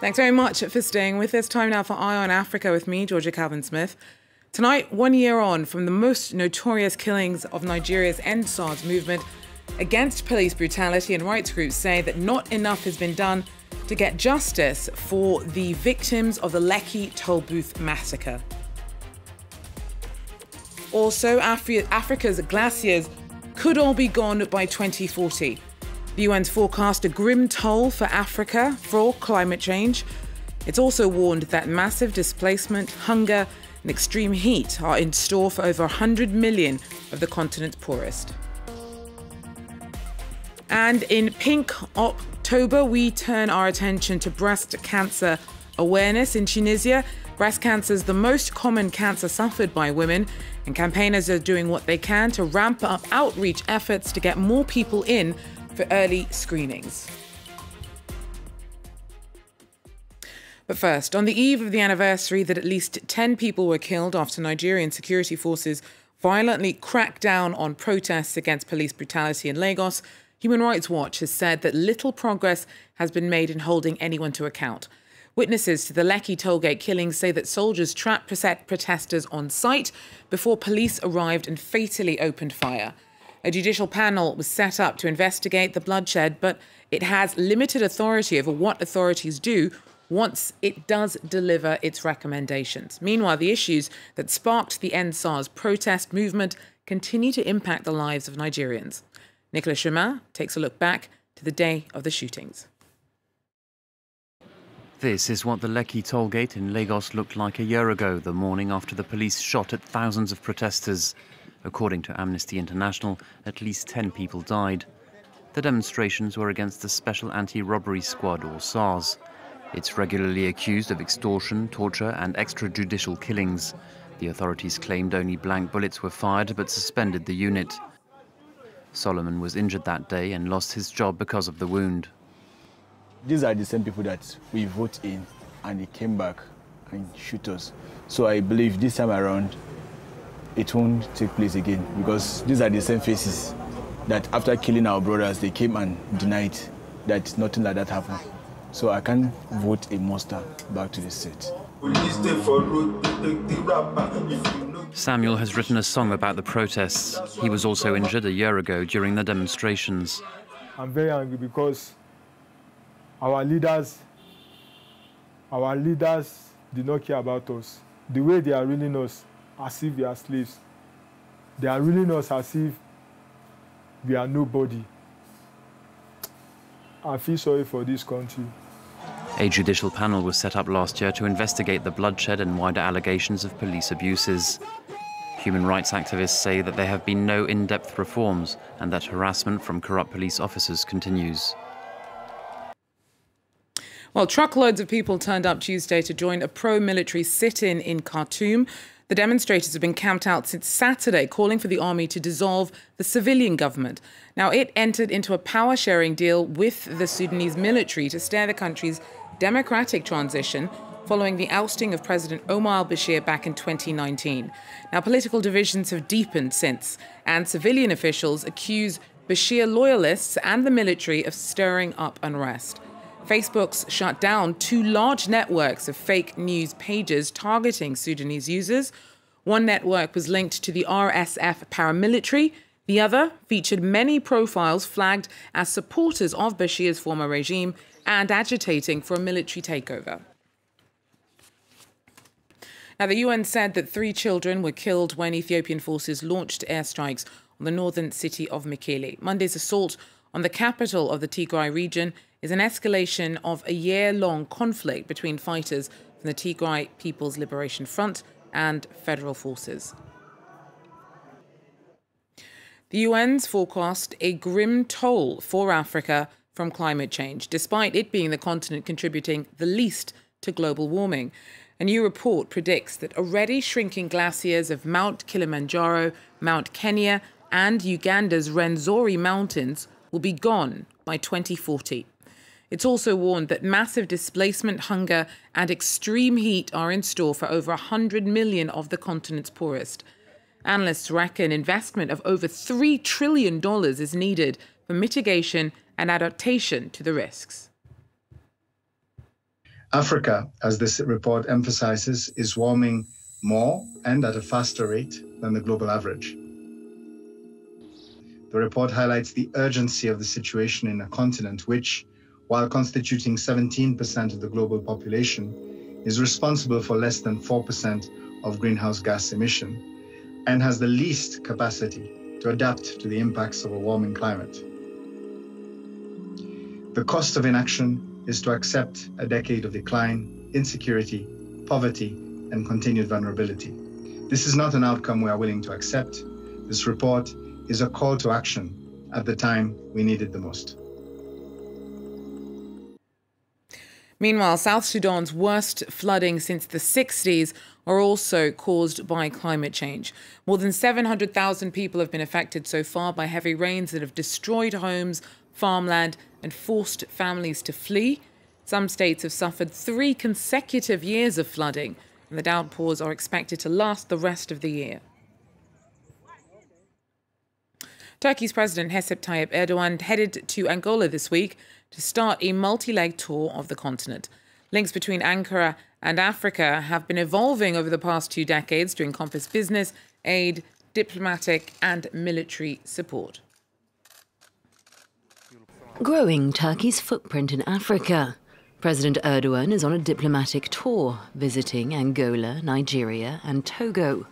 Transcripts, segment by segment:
Thanks very much for staying with us. Time now for Eye on Africa with me, Georja Calvin Smith. Tonight, one year on from the most notorious killings of Nigeria's End SARS movement, against police brutality and rights groups say that not enough has been done to get justice for the victims of the Lekki toll booth massacre. Also, Afri- Africa's glaciers could all be gone by 2040. The UN's forecast a grim toll for Africa for climate change. It's also warned that massive displacement, hunger, and extreme heat are in store for over 100 million of the continent's poorest. And in Pink October, we turn our attention to breast cancer awareness in Tunisia. Breast cancer is the most common cancer suffered by women, and campaigners are doing what they can to ramp up outreach efforts to get more people in for early screenings. But first, on the eve of the anniversary that at least 10 people were killed after Nigerian security forces violently cracked down on protests against police brutality in Lagos, Human Rights Watch has said that little progress has been made in holding anyone to account. Witnesses to the Lekki tollgate killings say that soldiers trapped protesters on site before police arrived and fatally opened fire. A judicial panel was set up to investigate the bloodshed, but it has limited authority over what authorities do once it does deliver its recommendations. Meanwhile, the issues that sparked the End SARS protest movement continue to impact the lives of Nigerians. Nicolas Chemin takes a look back to the day of the shootings. This is what the Lekki tollgate in Lagos looked like a year ago, the morning after the police shot at thousands of protesters. According to Amnesty International, at least 10 people died. The demonstrations were against the Special Anti-Robbery Squad, or SARS. It's regularly accused of extortion, torture and extrajudicial killings. The authorities claimed only blank bullets were fired but suspended the unit. Solomon was injured that day and lost his job because of the wound. These are the same people that we vote in and they came back and shoot us. So I believe this time around it won't take place again because these are the same faces that after killing our brothers, they came and denied that nothing like that happened. So I can't vote a monster back to the state. Samuel has written a song about the protests. He was also injured a year ago during the demonstrations. I'm very angry because our leaders, our leaders did not care about us. The way they are ruling us, as if we are slaves. They are ruling us as if we are nobody. I feel sorry for this country. A judicial panel was set up last year to investigate the bloodshed and wider allegations of police abuses. Human rights activists say that there have been no in depth reforms and that harassment from corrupt police officers continues. Well, truckloads of people turned up Tuesday to join a pro military sit in in Khartoum. The demonstrators have been camped out since Saturday, calling for the army to dissolve the civilian government. Now, it entered into a power sharing deal with the Sudanese military to steer the country's democratic transition following the ousting of President Omar al Bashir back in 2019. Now, political divisions have deepened since, and civilian officials accuse Bashir loyalists and the military of stirring up unrest. Facebook's shut down two large networks of fake news pages targeting Sudanese users. One network was linked to the RSF paramilitary. The other featured many profiles flagged as supporters of Bashir's former regime and agitating for a military takeover. Now, the UN said that three children were killed when Ethiopian forces launched airstrikes on the northern city of Mekele. Monday's assault on the capital of the Tigray region is an escalation of a year long conflict between fighters from the Tigray People's Liberation Front and federal forces. The UN's forecast a grim toll for Africa from climate change, despite it being the continent contributing the least to global warming. A new report predicts that already shrinking glaciers of Mount Kilimanjaro, Mount Kenya, and Uganda's Rwenzori Mountains will be gone by 2040. It's also warned that massive displacement, hunger, and extreme heat are in store for over 100 million of the continent's poorest. Analysts reckon investment of over $3 trillion is needed for mitigation and adaptation to the risks. Africa, as this report emphasizes, is warming more and at a faster rate than the global average. The report highlights the urgency of the situation in a continent which, while constituting 17% of the global population, is responsible for less than 4% of greenhouse gas emission and has the least capacity to adapt to the impacts of a warming climate. The cost of inaction is to accept a decade of decline, insecurity, poverty, and continued vulnerability. This is not an outcome we are willing to accept. This report is a call to action at the time we need it the most. Meanwhile, South Sudan's worst flooding since the 60s are also caused by climate change. More than 700,000 people have been affected so far by heavy rains that have destroyed homes, farmland, and forced families to flee. Some states have suffered three consecutive years of flooding, and the downpours are expected to last the rest of the year. Turkey's President Recep Tayyip Erdogan headed to Angola this week to start a multi leg tour of the continent. Links between Ankara and Africa have been evolving over the past two decades to encompass business, aid, diplomatic, and military support. Growing Turkey's footprint in Africa. President Erdogan is on a diplomatic tour, visiting Angola, Nigeria, and Togo.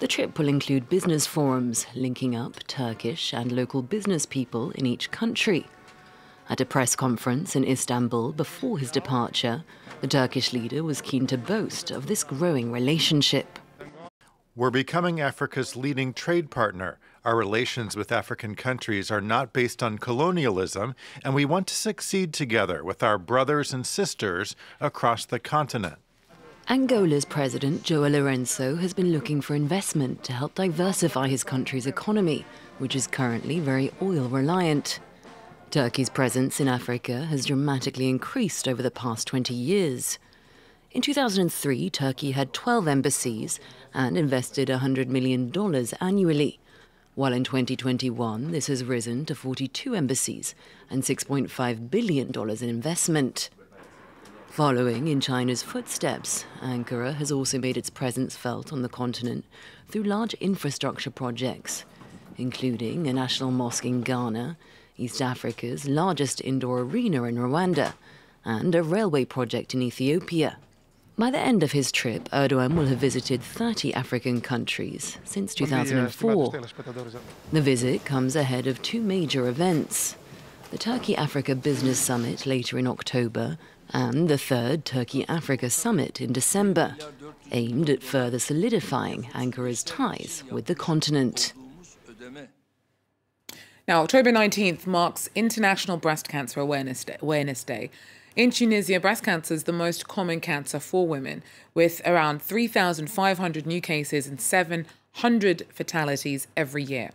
The trip will include business forums linking up Turkish and local business people in each country. At a press conference in Istanbul before his departure, the Turkish leader was keen to boast of this growing relationship. We're becoming Africa's leading trade partner. Our relations with African countries are not based on colonialism, and we want to succeed together with our brothers and sisters across the continent. Angola's president, Joao Lourenço, has been looking for investment to help diversify his country's economy, which is currently very oil reliant. Turkey's presence in Africa has dramatically increased over the past 20 years. In 2003, Turkey had 12 embassies and invested $100 million annually, while in 2021 this has risen to 42 embassies and $6.5 billion in investment. Following in China's footsteps, Ankara has also made its presence felt on the continent through large infrastructure projects, including a national mosque in Ghana, East Africa's largest indoor arena in Rwanda, and a railway project in Ethiopia. By the end of his trip, Erdogan will have visited 30 African countries since 2004. The visit comes ahead of two major events the Turkey Africa Business Summit later in October and the third Turkey Africa Summit in December, aimed at further solidifying Ankara's ties with the continent. Now, October 19th marks International Breast Cancer Awareness Day. Awareness Day. In Tunisia, breast cancer is the most common cancer for women, with around 3,500 new cases and 700 fatalities every year.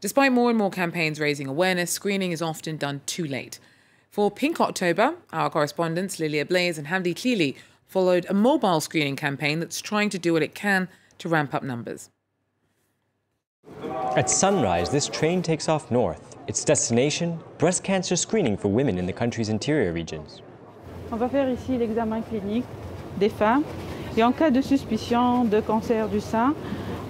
Despite more and more campaigns raising awareness, screening is often done too late. For Pink October, our correspondents Lilia Blaise and Hamdi Tlili followed a mobile screening campaign that's trying to do what it can to ramp up numbers. At sunrise, this train takes off north. Its destination, breast cancer screening for women in the country's interior regions. On va faire ici l'examen clinique des femmes et en cas de suspicion de cancer du sein,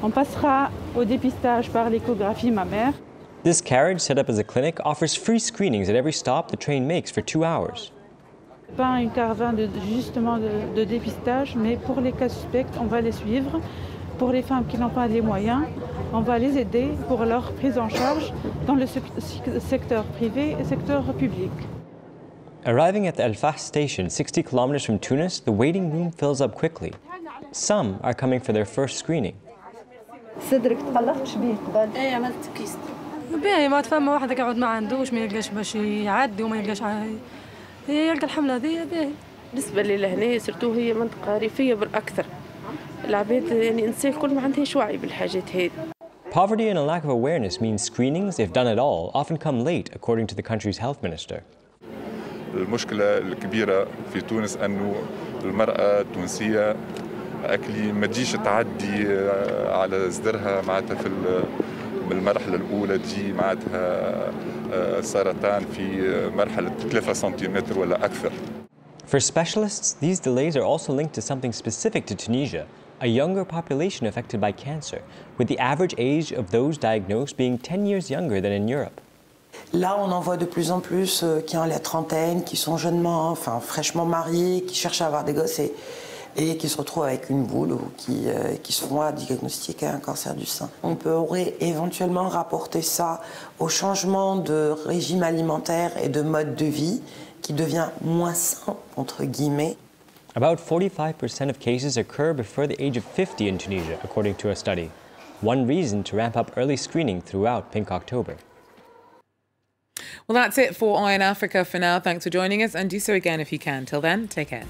on passera au dépistage par l'échographie mammaire. This carriage, set up as a clinic, offers free screenings at every stop the train makes for two hours. Pas une caravane de, justement de, de dépistage, mais pour les cas suspects, on va les suivre. Pour les femmes qui n'ont pas les moyens, on va les aider pour leur prise en charge dans le secteur privé et secteur public. Arriving at the El Fah station, 60 kilometers from Tunis, the waiting room fills up quickly. Some are coming for their first screening. صدرك تقلقتش بيه قبل؟ إيه عملت كيست باهي ما تفهم واحد يقعد ما عندوش ما يلقاش باش يعدي وما يلقاش يلقى الحمله هذه باهي بالنسبة لي لهنا سيرتو هي منطقه ريفيه بالاكثر العباد يعني انسان كل ما عندهاش وعي بالحاجات هذه Poverty and a lack of awareness means screenings, if done at all, often come late, according to the country's health minister. المشكلة الكبيرة في تونس أنه المرأة التونسية أكلي ما تجيش تعدي على صدرها معناتها في بالمرحلة الأولى تجي معناتها سرطان في مرحلة 3 سنتيمتر ولا أكثر. For For specialists, these delays are also linked to something specific to Tunisia, a younger population affected by cancer, with the average age of those diagnosed being 10 years younger than in Europe. Là, on en voit de plus en plus euh, qui ont la trentaine, qui sont jeunement, enfin fraîchement mariés, qui cherchent à avoir des gosses et, et qui se retrouvent avec une boule ou qui, euh, qui se font diagnostiquer un cancer du sein. On pourrait éventuellement rapporter ça au changement de régime alimentaire et de mode de vie qui devient moins sain, entre guillemets. About 45% of cases occur before the age of 50 in Tunisia, according to a study. One reason to ramp up early screening throughout Pink October. Well, that's it for Eye on Africa for now. Thanks for joining us and do so again if you can. Till then, take care.